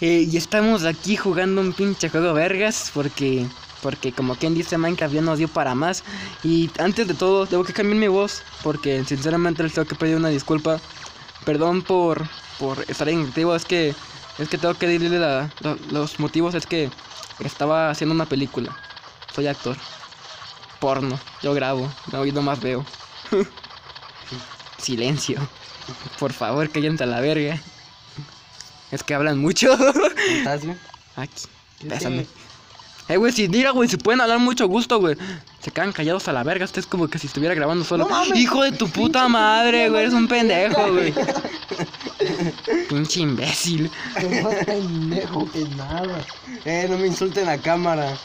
Eh, y estamos aquí jugando un pinche juego vergas porque porque como quien dice Minecraft ya nos dio para más y antes de todo tengo que cambiar mi voz porque sinceramente les tengo que pedir una disculpa. Perdón por por estar inactivo, es que es que tengo que decirle la- lo- los motivos es que estaba haciendo una película. Soy actor. Porno. Yo grabo, no, yo nomás veo. Silencio. Por favor, cállense a la verga. Es que hablan mucho. ¿Estás, güey? Aquí, bésame. Eh, güey, si mira, güey, si pueden hablar mucho gusto, güey. Se quedan callados a la verga. Este es como que si estuviera grabando solo. No. Hijo de tu puta madre, güey. Eres un pendejo, güey. Pinche imbécil. Más pendejo que nada. Eh, no me insulten a cámara.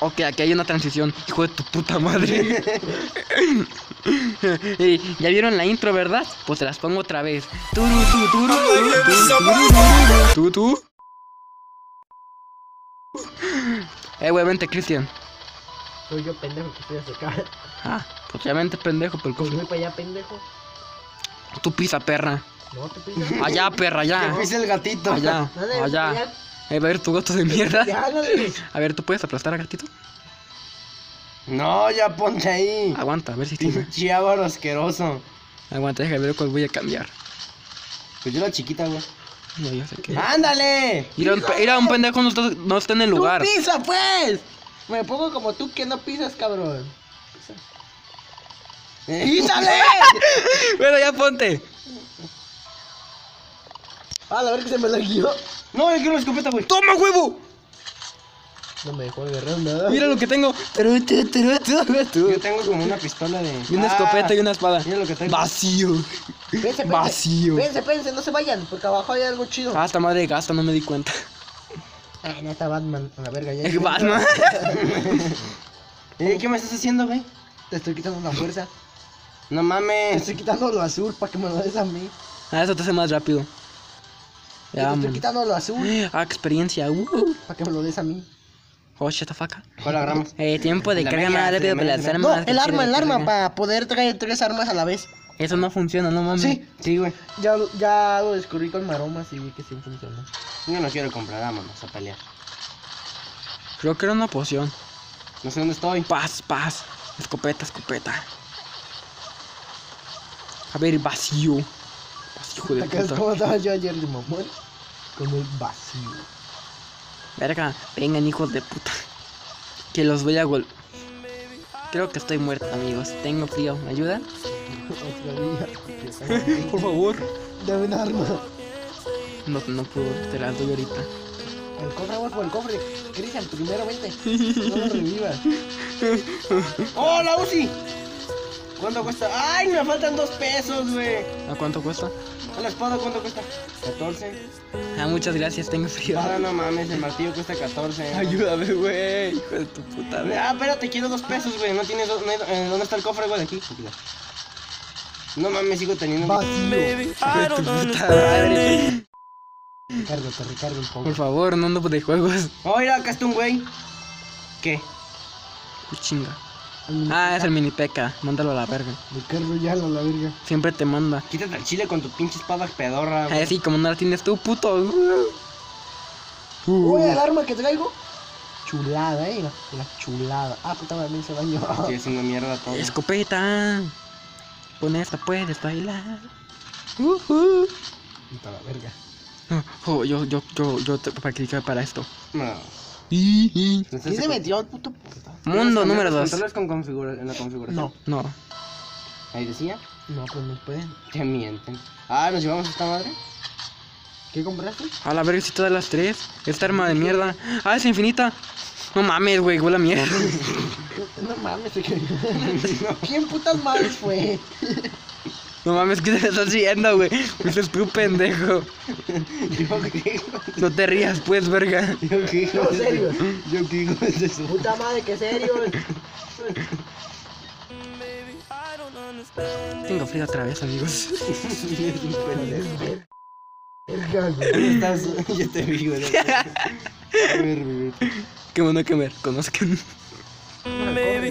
Ok, aquí hay una transición. Hijo de tu puta madre. Ya vieron la intro, ¿verdad? Pues se las pongo otra vez. Turu, turu, turu, turu, tu, tu. Eh, güey, vente, Cristian. Soy yo pendejo que estoy a secar. Ah, pues ya vente, pendejo, por el Pues cofre. voy para allá, pendejo. Tu pisa, perra. No te pidas. Allá, perra, allá. pise el gatito. Allá, allá. Eh, a ver, tu gato de mierda. Ya. A ver, ¿tú puedes aplastar a gatito? No, ya ponte ahí. Aguanta, a ver si tiene. Pinche ávaro asqueroso. Aguanta, déjame ver cuál voy a cambiar. Pues yo la chiquita, güey. No, ya sé que. ¡Ándale! Mira, mira, un pendejo no está, no está en el lugar. ¡Tú pisa, pues! Me pongo como tú que no pisas, cabrón. Eh, ¡Písale! Bueno, ya ponte. Ah, la ver que se me la guió. No, yo quiero la escopeta, güey. ¡Toma, huevo! No me dejó agarrar nada. Mira lo que tengo. Yo tengo como una pistola de. Y una Ah, escopeta y una espada. Mira lo que tengo. Vacío. Pense. Vacío. Pense, pense, no se vayan, porque abajo hay algo chido. Ah, esta madre gasta, no me di cuenta. Ay, neta, Batman. A la verga, ya. Es Batman. Eh, ¿Qué me estás haciendo, güey? Te estoy quitando la fuerza. No Te mames. estoy quitando lo azul para que me lo des a mí. Ah, eso te hace más rápido. Te Ya, estoy man. quitando lo azul Ah, experiencia. Uh. para que me lo des a mí. Oh, shut the fuck. ¿Cuál agarramos? Eh, tiempo de La carga más rápido para las armas. No, el arma, el arma, para poder traer tres armas a la vez. Eso no funciona, no mames. Sí. Sí, güey. Ya, ya lo descubrí con maromas y vi que sí funcionó. Yo no quiero comprar, vámonos a pelear. Creo que era una poción. No sé dónde estoy. Paz, paz. Escopeta, escopeta. A ver, vacío. Hijo de ¿Te acuerdas puta. cómo estaba yo ayer de mamón? Con el vacío. Verga, vengan, hijos de puta. Que los voy a gol. Creo que estoy muerto, amigos. Tengo frío. ¿Me ayudan? Por favor. Dame un arma. No, no puedo. Te las doy ahorita. El cofre, por el cofre. Cristian, primero vente. No lo revivas. ¡Oh, la UCI! ¿Cuánto cuesta? ¡Ay, me faltan dos pesos, güey! ¿A cuánto cuesta? ¿A la espada cuánto cuesta? 14. Ah, muchas gracias. Tengo frío. Ah, no mames, el martillo cuesta 14. Ayúdame, güey. Hijo de tu puta. madre. Ah, espérate, quiero dos pesos, güey. No tienes dos. no hay- eh, ¿Dónde está el cofre, güey? Aquí. No mames, sigo teniendo. Vacío. Puta madre. Recargo, te recargo un poco. Por favor, no ando de juegos. Oh, mira, acá está un güey. ¿Qué? Qué chinga. Ah, es el mini peca. Mándalo a la verga. Recargo ya a la verga. Siempre te manda. Quítate el chile con tu pinche espada pedorra, güey. Así como no la tienes tú, puto. Uy, el arma que traigo. Chulada, eh. La, la chulada. Ah, puta madre, me hizo daño. Estoy haciendo mierda todo. Escopeta. Con esta puedes bailar. Uh, uh. Puta la verga. Oh, yo, yo, yo, yo te practiqué para esto. No. Y- ¿No ¿Quién se metió al puto? Mundo número 2. ¿Controles con configura en la configuración? No. No. Ahí decía. No, pues no pueden. Te mienten. Ah, ¿nos llevamos esta madre? ¿Qué compraste? A la verga, si todas las tres. Esta arma de mierda. Ah, es infinita. No mames, güey, huele a mierda. No mames, ¿Quién putas madres fue? No mames, ¿qué te estás haciendo, güey? Dices tú, pendejo. Yo qué, No te rías, pues, verga. yo qué, No, serio. Yo qué es eso. Puta madre, que serio. Tengo frío otra vez, amigos. Verga, güey. ¿Dónde estás? Yo te vi, güey. A ver, güey. Qué bueno que me reconozcan.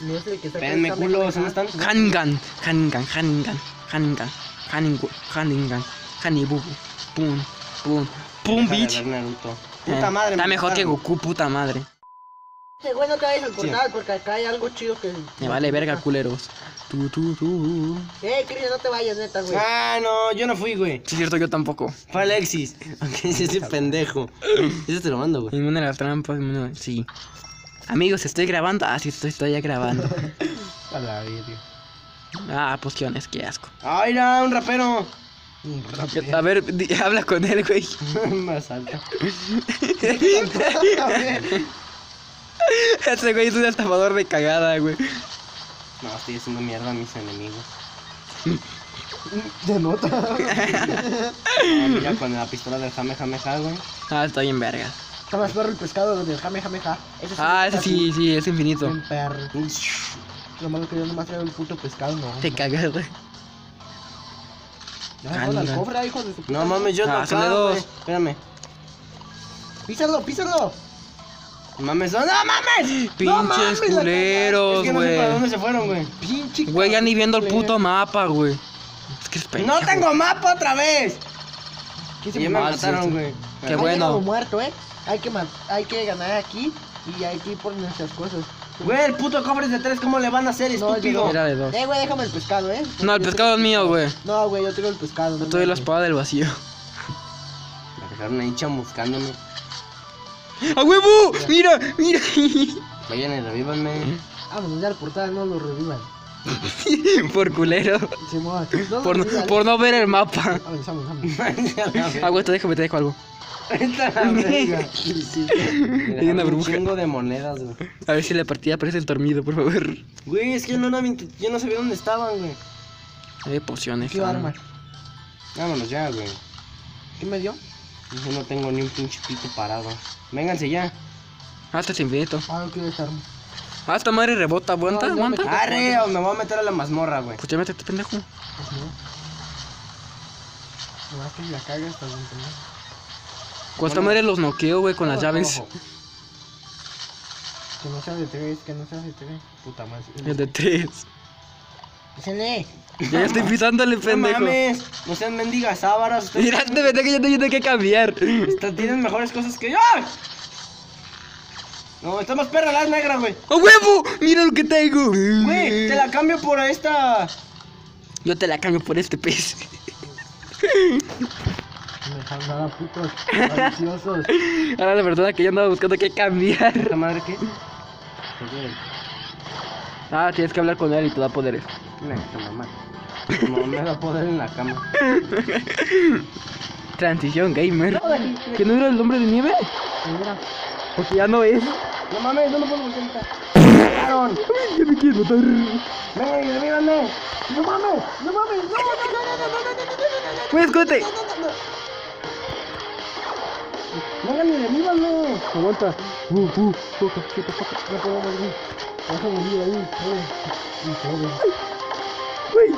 No es el que está Espérenme, culos, ¿dónde están? Hanningan, Hanningan, Hanningan, Hanningan, Hanningan, Hannibubu. Pum, pum, pum, bitch. Eh, Puta madre. Está me mejor que. Goku, puta madre. Este güey no te vayas a cortar porque acá hay algo chido que. Me vale verga, culeros. Tu, tu, tu. Eh, Chris, no te vayas, neta, güey. Ah, no, yo no fui, güey. Sí, es cierto, yo tampoco. Fue Alexis. Aunque ese es pendejo. Ese te lo mando, güey. Inmune a las trampas, inmune- sí. Amigos, estoy grabando. Ah, sí, estoy, estoy ya grabando. A la verga. Ah, pociones, qué asco. Ay, era un rapero. A ver, di- habla con él, güey. Más alto. Ese güey es un estafador de cagada, güey. No, estoy haciendo mierda a mis enemigos. De nota. Ah, mira con la pistola del Jame Jame Ja, güey. Ah, está bien verga. Está más perro el pescado del jame jame ja. Ese Ah, ese sí, sí, es infinito. Bien perro. Lo malo que yo nomás traigo el puto pescado, no. Te cagas, güey. Ya dejó la cofra, hijo de su puta No mames, yo Ah, no dos. güey. Espérame. Písalo, písalo. Mames, no, no mames. Pinches Es culeros, que no sé para güey. dónde se fueron, güey. Pinche. Güey, ya ni viendo el puto mapa, güey. Es que es No pendejo. tengo mapa otra vez. ¿Quién se Ya me Ah, mataron, güey. Qué bueno. muerto, eh. Hay que, hay que ganar aquí y hay que ir por nuestras cosas. Güey, el puto cofre es de tres, ¿cómo le van a hacer, No, estúpido? Era de dos. Eh, güey, déjame el pescado, eh. No, el Yo pescado es tengo- mío, güey. No, güey, yo tengo el pescado. Yo no tuve la espada del vacío. Me dejaron ahí chamuscándome. ¡A huevo! ¡Mira! ¡Mira! Vayan y revívanme. Vámonos ya al portal, no lo revivan. Por culero. Simón, no Por no, revivan, por eh. no ver el mapa. Vámonos, vámonos, vámonos. Ah, güey, te dejo, te dejo algo. Esta la verga. Hay una un burbuja. chingo de monedas, güey. A ver si la partida aparece el dormido, por favor. Güey, es que no, no, yo no sabía dónde estaban, güey. Eh, pociones. ¿Qué ah. arma? Vámonos ya, güey. ¿Qué me dio? Yo no tengo ni un pinche pito parado. Vénganse ya. Ah, este es infinito. Ah, no quiero esta arma. Ah, esta madre rebota, aguanta, No, yo me aguanta. Arre, o me voy a meter a la mazmorra, güey. Pues ya métete, pendejo. Pues no. Nomás que si la cagas, bien pendejo. Con esta madre los noqueo, güey, con las llaves. Que no sea de tres, que no sea de tres. Puta madre. El de tres. Písenle. Ya estoy pisándole, No pendejo. mames, no sean mendigas sábaras. Mira, este pendejo ya tengo que cambiar. Tienen mejores cosas que yo. No, está más perra la negra, güey. ¡A huevo! Mira lo que tengo. Güey, te la cambio por esta. Yo te la cambio por este pez. Nada, putos. Maliciosos. Ahora la persona que yo andaba buscando que cambiar. ¿Esta madre qué? Ah, tienes que hablar con él y te da poderes. Mira, esta mamá. No me da poder en la cama. Transición gamer. ¿Que no era el hombre de nieve? Mira. Porque ya no es. No mames, no me puedo. ¡Mataron! Ya me quiero matar. ¡Vengan y revívame! No mames, no mames, no, no, no, no, no, no, no, no, no, no, no, Güey, escóndete. ¡Vengan Aguanta. Uh, uh, foca, foca, foca. no puedo morir. Ahí. Y joder. Güey.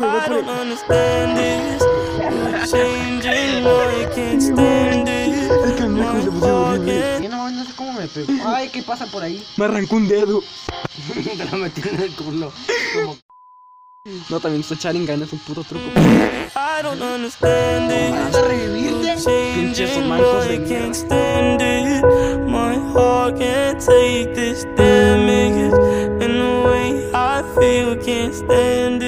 I don't understand this. You're changing, I can't stand it. My heart can't Yo no, no sé cómo me pegó. Ay, ¿qué pasa por ahí? Me arrancó un dedo. Te lo metí en el culo. Como No, también está Sharingan, es un puto truco. I don't understand ¿Vas it. a revivirte? Pinches Changing, de I can't stand it. My heart can't take this damage. And the way I feel can't stand